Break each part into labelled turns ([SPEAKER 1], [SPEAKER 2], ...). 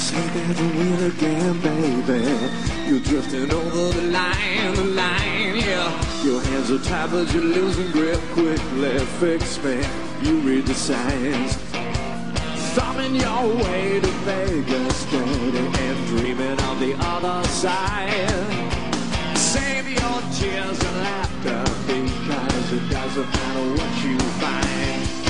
[SPEAKER 1] Sleep at the again, baby. You're drifting over the line, the line, yeah. Your hands are tied, but you're losing grip quickly. Fix me, you read the signs. Thumbing your way to Vegas, dirty and dreaming of the other side. Your tears and laughter because it doesn't matter what you find.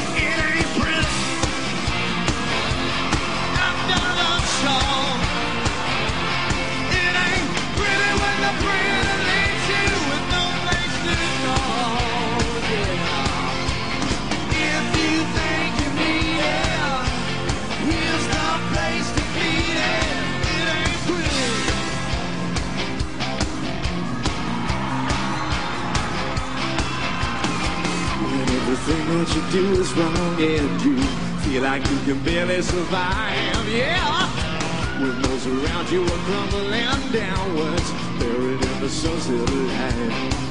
[SPEAKER 1] Everything you do is wrong and you feel like you can barely survive, yeah. When those around you are crumbling downwards, buried in the sunset light. The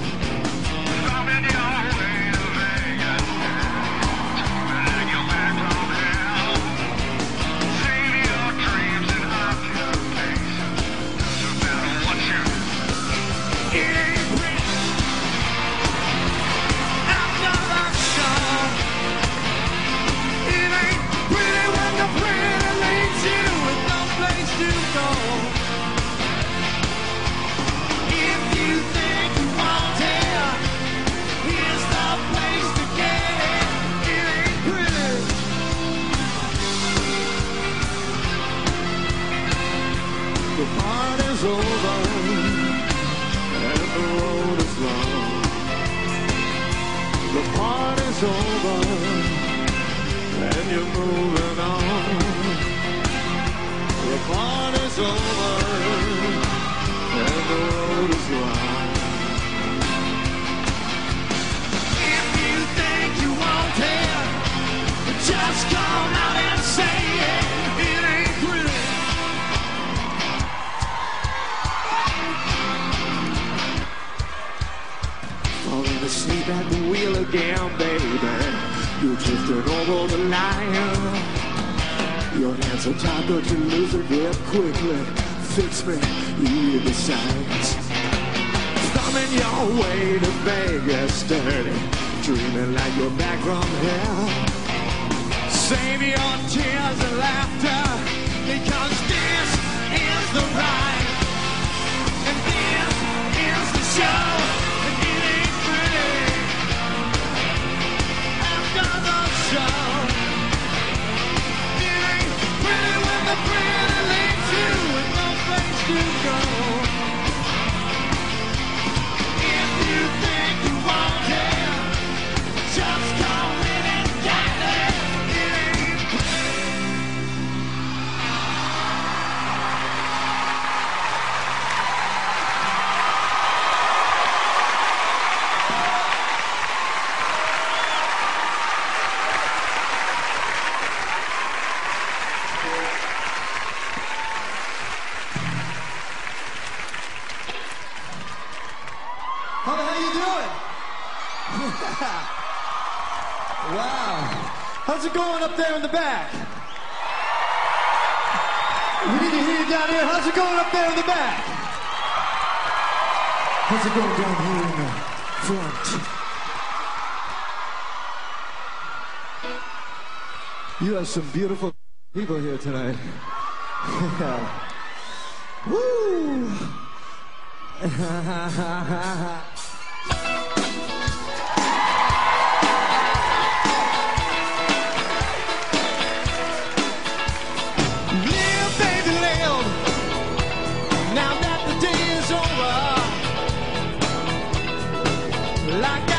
[SPEAKER 1] party's over and you're moving on. The party's over Falling asleep at the wheel again, baby. You're drifting over the line. Your hands are tied, but you lose a grip quickly. Fix me, you read the signs. Thumbing your way to Vegas, dirty. Dreaming like you're back from hell. Save your tears and laughter, because this is the ride. And this is the show.
[SPEAKER 2] How you doing? wow. How's it going up there in the back? We need to hear you down here. How's it going up there in the back? How's it going down here in the front? You have some beautiful people here tonight. Yeah. Woo!
[SPEAKER 1] I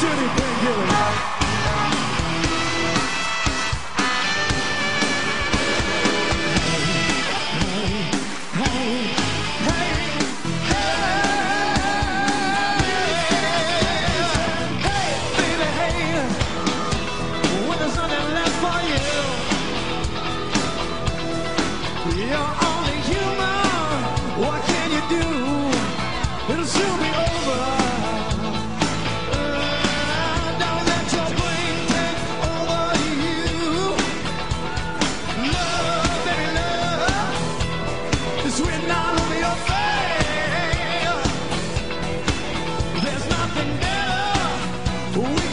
[SPEAKER 1] Dirty Painkiller. Nothing better we